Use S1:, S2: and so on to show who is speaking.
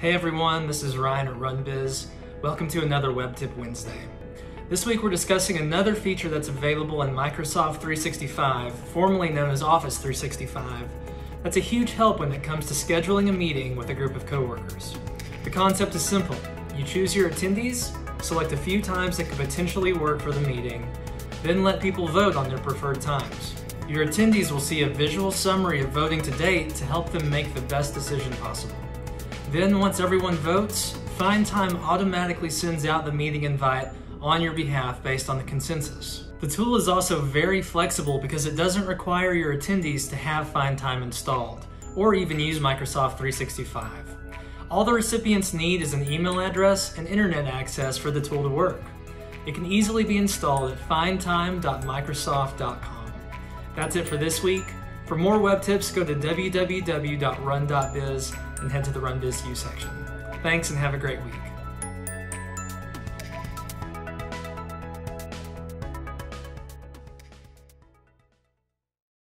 S1: Hey everyone, this is Ryan at RunBiz. Welcome to another Web Tip Wednesday. This week we're discussing another feature that's available in Microsoft 365, formerly known as Office 365. That's a huge help when it comes to scheduling a meeting with a group of coworkers. The concept is simple. You choose your attendees, select a few times that could potentially work for the meeting, then let people vote on their preferred times. Your attendees will see a visual summary of voting to date to help them make the best decision possible. Then once everyone votes, FindTime automatically sends out the meeting invite on your behalf based on the consensus. The tool is also very flexible because it doesn't require your attendees to have FindTime installed, or even use Microsoft 365. All the recipients need is an email address and internet access for the tool to work. It can easily be installed at findtime.microsoft.com. That's it for this week. For more web tips, go to www.run.biz and head to the RunBiz U section. Thanks and have a great week.